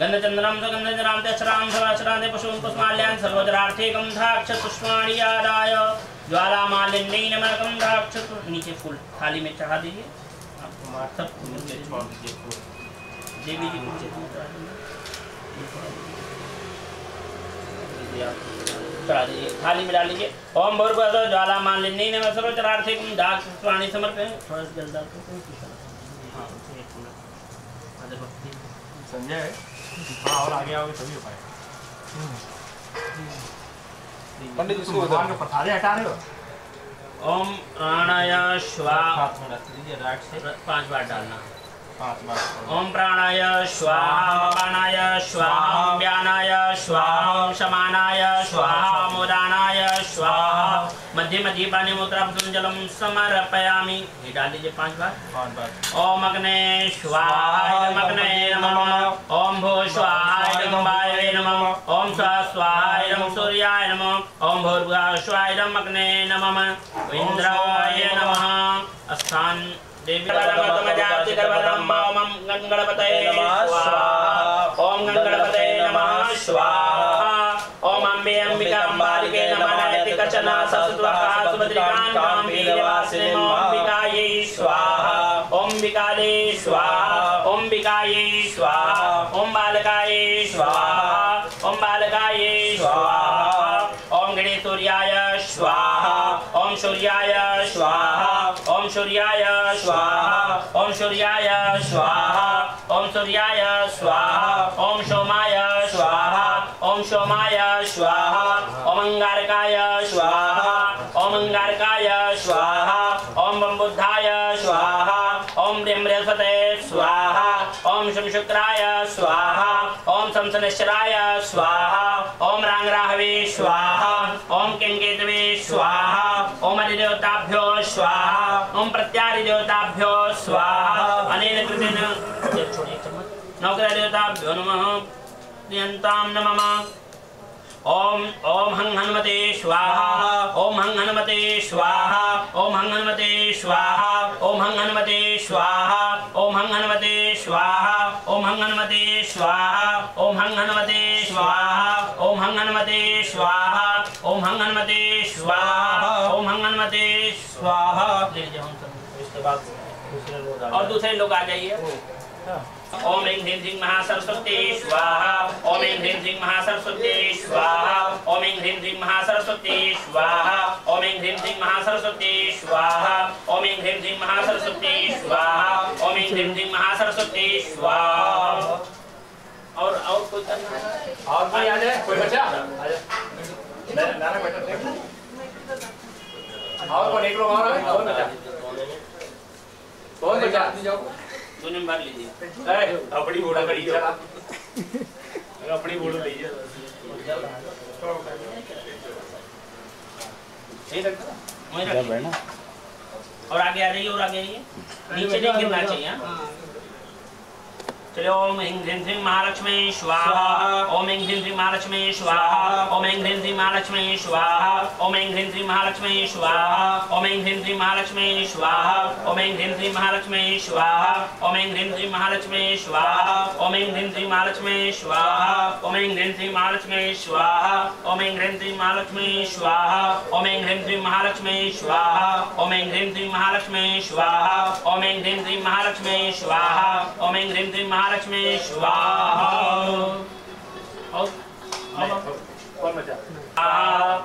गन्धचन्द्रं सुगन्धजरां त्यक्षरां सवाचरान्ते पशून् पुष्माल्यान् सर्वजरार्थेकं द्राक्षपुष्पाणि आदाय ज्वालामालिन्यै नमकं द्राक्ष नीचे फूल थाली में चढ़ा दीजिए। आपको मार्थक देवी जी को थाली में डाल लीजिए ओम भोर ज्वाला मालिन्यै नमः सर्वचरार्थेकं द्राक्षपुष्पाणि समर्पयामि थोड़ा जल्दी हाँ एक संजय थोड़ा और आगे आओगे तभी हो पाएगा पंडित जी भगवान के प्रसादे हटा रहे हो ओम प्राणाया श्वा हाथ में रख लीजिए राइट से पाँच बार डालना ओम प्राणाय स्वाहा प्राणाय स्वाहा व्यानाय स्वाहा मोदानाय स्वाहा मध्य मध्य पानी मूत्रापतुन जलम समर्पयामि। ये डाल दीजिए पाँच बार। ओम अग्ने स्वाहाय अग्ने नमः। ओम भू स्वाहाय वायवे नमः। ओम स्वा स्वाहाय सूर्याय नमः। ओम भूर्भुवः स्वाहाय अग्ने नमः। इंद्राय नमः। स्थान ओम नमः स्वाहा। ओम गंगणपतये नमः स्वाहा। ओम अम्बे अंबिका अम्बालिके नमः नयति कचन ससुत्वः सुभद्रिकां वीरवासिने ओम्बिकायै स्वाहा। ओम्बिकाले स्वाहा। ओम्बिकायै स्वाहा। ओम बालकायै स्वाहा। ओम बालकायै स्वाहा। ओम गणेशूर्याय स्वाहा। ओम सूर्याय स्वाहा। सूर्याय स्वाहा ओम सूर्याय स्वाहा ओम सूर्याय स्वाहा ओम सोमाय स्वाहा ओम सोमाय स्वाहा ओम अंगारकाय स्वाहा ओम अंगारकाय स्वाहा ओम बम्बुद्धाय स्वाहा ओम बृहस्पते स्वाहा ओम शम शुक्राय स्वाहा ओम शमशनेश्वराय स्वाहा ओम रांगराहवे स्वाहा ओम किंकेतवे स्वाहा ओम अधिदेवताभ्यो स्वाहा। ओम प्रत्यारि देवताभ्यो स्वाहा। अनेन कृतेन। नौकरा देवताभ्यो नमः। प्रियन्तां नमः। ओम ओम हं हनुमते स्वाहा ओम हं हनुमते स्वाहा ओम हं हनुमते स्वाहा ओम हं हनुमते स्वाहा ओम हं हनुमते स्वाहा ओम हं हनुमते स्वाहा ओम हं हनुमते स्वाहा ओम हं हनुमते स्वाहा ओम हं हनुमते स्वाहा ओम हं हनुमते स्वाहा इसके बाद और दूसरे लोग आ जाइए ओम ह्रीं ह्रीं ह्रीं महासरस्वती स्वाहा ओम ह्रीं ह्रीं ह्रीं महासरस्वती स्वाहा ओम ह्रीं ह्रीं महासरस्वती स्वाहा। ओम ह्रीं ह्रीं महासरस्वती स्वाहा। ओम ह्रीं ह्रीं महासरस्वती स्वाहा। ओम ह्रीं ह्रीं महासरस्वती स्वाहा। और और कोई और कोई आ जाए? कोई बच्चा नाना बेटा और कौन एक लोग और है? कौन बच्चा कौन बच्चा दोनों में भाग लीजिए। अपनी घोड़ा करी चला अपनी घोड़ा ले जा सही आगे आ रही है और आगे आ रही और आगे आइए। नीचे नहीं गिरना चाहिए हाँ? चलिए ओम ह्रीं ह्रीं ह्रीं महालक्ष्मी स्वाहा ओम ह्रीं ह्रीं ह्रीं महालक्ष्मी स्वाहा ओम ह्रीं ह्रीं ह्रीं महालक्ष्मी स्वाहा ओम ह्रीं ह्रीं ह्रीं महालक्ष्मी स्वाहा ओम ह्रीं ह्रीं ह्रीं महालक्ष्मी स्वाहा ओम ह्रीं ह्रीं ह्रीं महालक्ष्मी स्वाहा ओम ह्रीं ह्रीं ह्रीं महालक्ष्मी स्वाहा ओम ह्रीं ह्रीं ह्रीं महालक्ष्मी स्वाहा ओम ह्रीं ह्रीं ह्रीं महालक्ष्मी स्वाहा ओम ह्रीं ह्रीं ह्रीं महालक्ष्मी स्वाहा ओम ह्रीं ह्रीं ह्रीं महालक्ष्मी स्वाहा ओम ह्रीं ह्रीं ह्रीं महालक्ष्मी स्वाहा ओम ह्रीं ह्रीं ह्रीं महालक्ष्मी स्वाहा ओम ह्रीं ह्रीं ह्रीं महालक्ष्मी स्वाहा।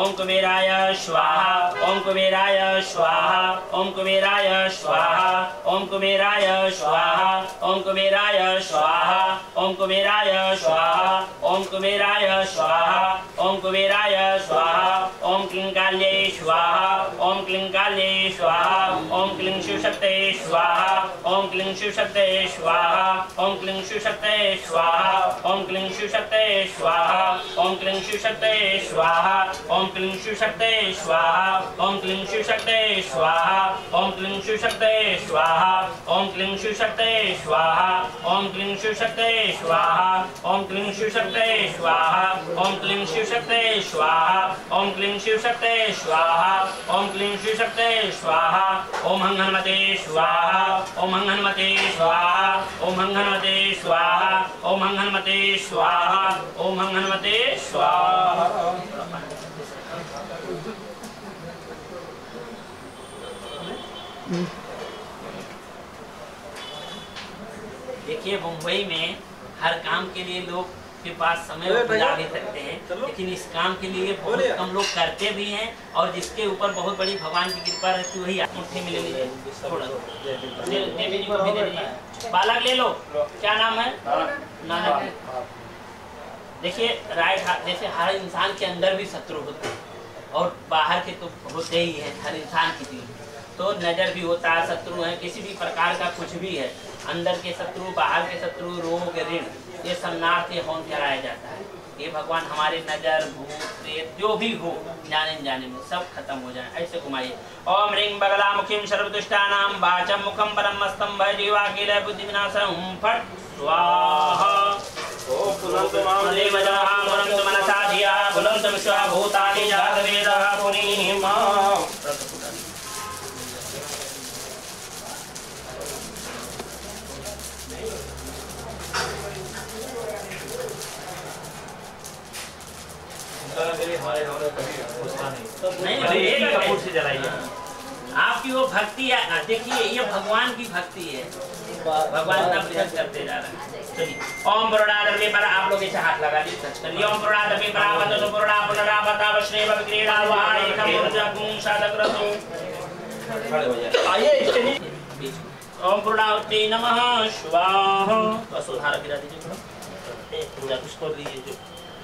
ओम कुबेराय स्वाहा। ओम कुबेराय स्वाहा। ओम कुबेराय स्वाहा। ओम कुबेराय स्वाहा। ओम कुबेराय स्वाहा। ओम कुबेराय स्वाहा। ओम कुबेराय स्वाहा। ओम कुबेराय स्वाहा। क्लीं काल्ये स्वाहा ओम क्लीं काल्ये स्वाहा ओम क्लीं शिवशक्ते स्वाहा ओम क्लीं शिवशक्ते स्वाहा ओम क्लीं शिवशक्ते स्वाहा ओम क्लीं शिवशक्ते स्वाहा ओम क्लीं शिवशक्ते स्वाहा ओम क्लीं शिवशक्ते स्वाहा ओम क्लीं शिवशक्ते स्वाहा ओम क्लीं शिवशक्ते स्वाहा ओम क्लीं शिवशक्ते स्वाहा ओम क्लीं शिवशक्ते स्वाहा ओम क्लीं शिवशक्ते स्वाहा ओम क्लीं शिवशक्ते स्वाहा ओम क्लीं शिवशक्ते स्वाहा, ओम क्लीं शिवशक्ते स्वाहा, ओम हं हनुमते स्वाहा, ओम हं हनुमते स्वाहा, ओम हं हनुमते स्वाहा, ओम हं हनुमते स्वाहा, ओम हं हनुमते स्वाहा। देखिए, मुंबई में हर काम के लिए लोग के पास समय भैया, सकते हैं लेकिन इस काम के लिए बहुत कम लोग करते भी हैं और जिसके ऊपर बहुत बड़ी भगवान की कृपा रहती है वही मुट्ठी में ले लीजिए थोड़ा। दे- देवी। जी को भी दे बालक ले लो। क्या नाम है? नानक देखिए राइट हाथ जैसे हर इंसान के अंदर भी शत्रु होते हैं और बाहर के तो होते ही हैं हर इंसान के भी तो नज़र भी होता है शत्रु है किसी भी प्रकार का कुछ भी है। अंदर के शत्रु, बाहर के शत्रु रोग ऋण, ये सब ये होन कराया जाता है। ये भगवान, हमारे नज़र भूत, प्रेत, जो भी हो, जाने जाने में सब खत्म हो जाए। ऐसे घुमाइए। ओम रिंग बगला मुखिम सर्वदुष्टानाम वाचम मुखम परम स्तंभ जीवा किल बुद्धि विनाशम फट स्वाहा मनसा धिया पुनीः माम् हमारे हमारे कभी घुसता नहीं नहीं, भले एक नहीं, कपूर से जलाइए। आपकी वो भक्ति है देखिए ये भगवान की भक्ति है। भगवान का भजन करते जा रहे हैं। चलिए ओम पर आप लोग ऐसे हाथ लगा दीजिए करिए ओम पुरुणाधर में परावत तो पुरुणा पुनरावता वश्रेव विक्रीड़ा वहाँ एकम मुर्जकुं साधक्रतु खड़े हो जाए आइए स्टेज ओम पुरुणावती नमः। स्वाहा गिरा दीजिए थोड़ा। एक मिनट उसको लीजिए जो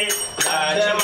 Uh, Hare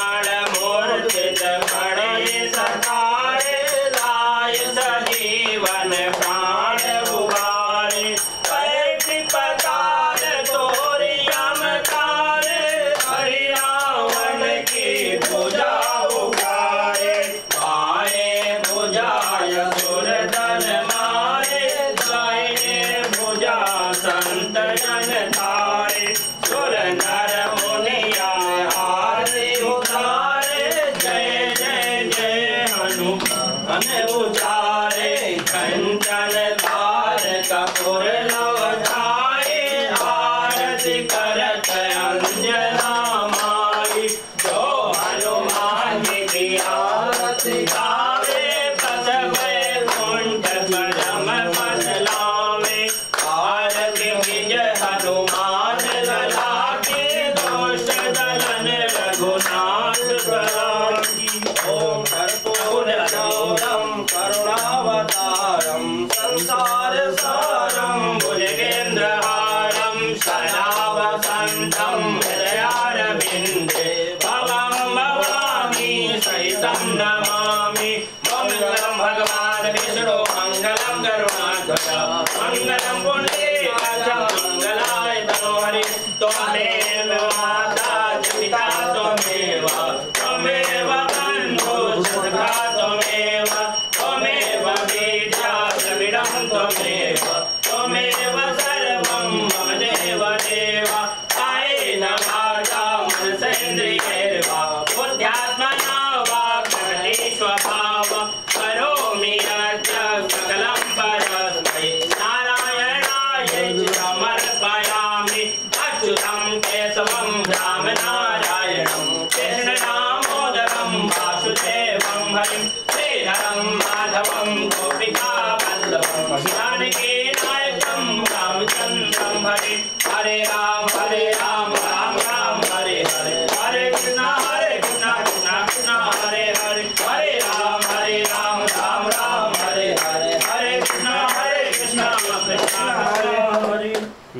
तनोहरि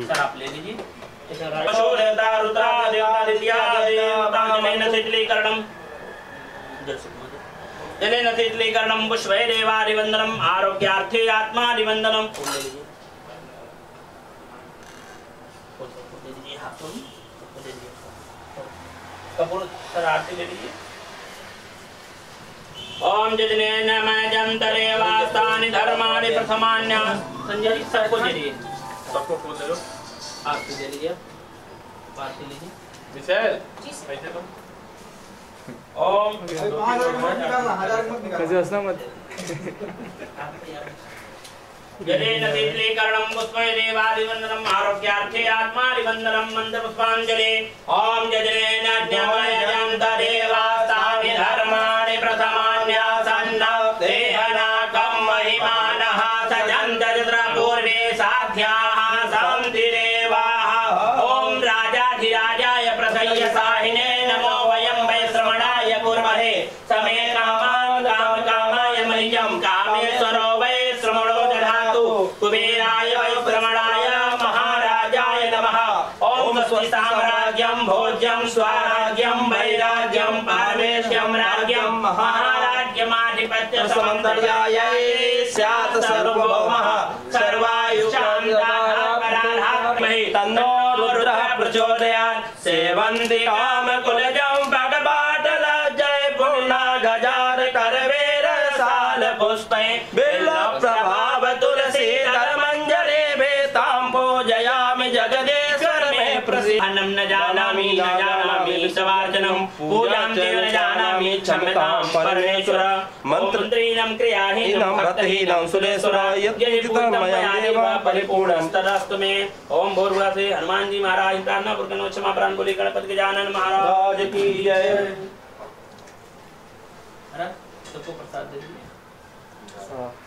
सर आप ले लीजिए जलेन शीतलीकरणम आरोग्यार्थे आत्मादिवंदनम फूल ले लीजिए फूल ले लीजिए हाथों में फूल ले लीजिए कपूर सर आरती ले लीजिए ओम नमः जंतरे वास्तानि धर्माणि प्रथमान्य। संजय जी सबको दे दीजिए सबको खोल दे दो। आरती दे लीजिए। आरती लीजिए मिशेल कैसे तुम ओम। कैसे हंसना मत। जलेन शीतलीकरणं पुष्पे देवादिवन्दनम् आरोग्यार्थे आत्मादिवन्दनं मन्त्रपुष्पाञ्जलि ॐ जजनेन ज्ञमयजन्तदेवास्तानि धर्माणि प्रथमान्यासन्न देहनाकं महिमानः सजन्त पूर्वे साध्याः। साम्राज्यं भोज्यं, स्वाराज्यं वैराग्यं पारमेश्यं राज्यं, महाराज्यमाधिपत्य सौन्दर्याय स्यात् सर्वभौमः तन्नो रुद्रः प्रचोदयात्, सेवन्ति पूर्णा गजार करवेर जानामि सवार्चनं पूजां देव न जानामि क्षम्यतां परमेश्वर। मन्त्रीणं क्रियाहीनं भक्तहीनं सुरेश्वर यज्ञपूतं मया देव परिपूर्णं मे। ओम भूर्भुवः से हनुमान जी महाराज प्रार्थना पूर्वक क्षमा प्राण बोले गणपति गजानन महाराज। की जय। सबको प्रसाद दे दीजिए।